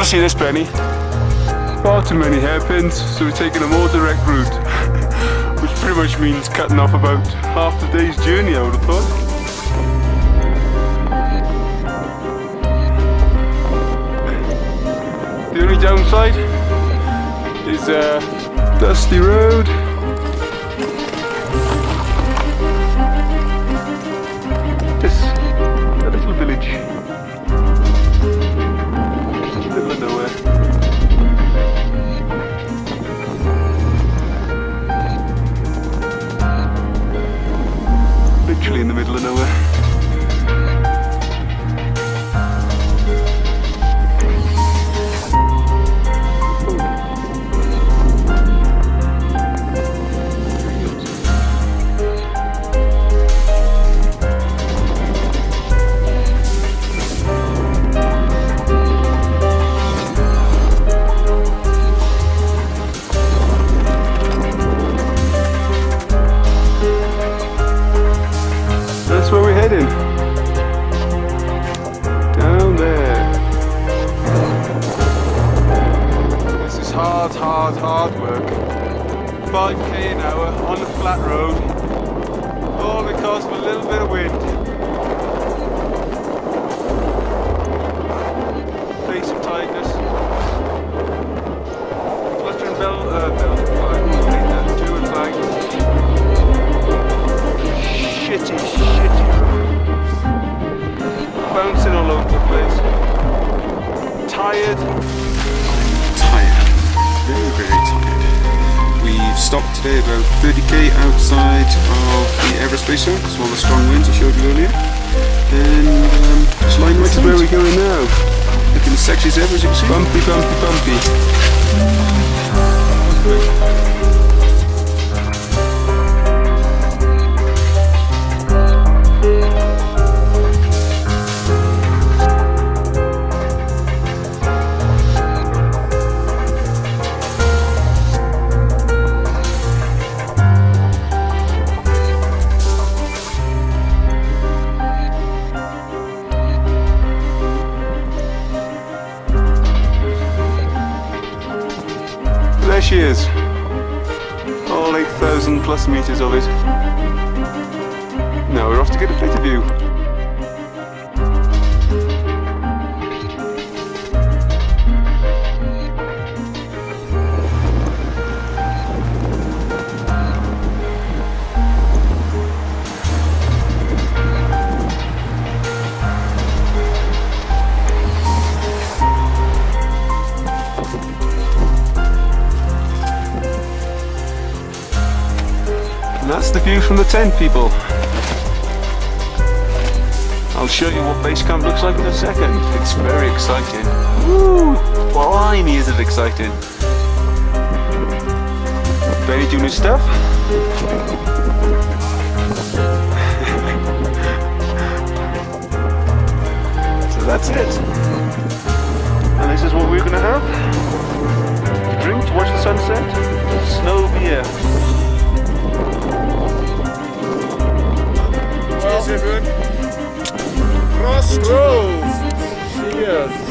Gotta see this Benni. Far too many hairpins, so we're taking a more direct route. Which pretty much means cutting off about half the day's journey, I would have thought. The only downside is a dusty road. Hard, hard, hard work. 5k an hour on a flat road. All because of a little bit of wind. Face of tigers. Fluttering bell, uh, bell flag. Two flag shitty, shitty road. Bouncing all over the place. Tired. Stopped today about 30k outside of the aerospace zone because of all the strong winds I showed you earlier. And um, just lying right to where we're going now. Looking as sexy as ever as you can see. Bumpy, bumpy, bumpy. There she is. All 8,000 plus meters of it. Now we're off to get a better view. That's the view from the tent, people. I'll show you what base camp looks like in a second. It's very exciting. Woo! Blimey, is it exciting. Benni doing stuff. so that's it. And this is what we're gonna have. Drink to watch the sunset. Snow beer. Crossroads. Cheers.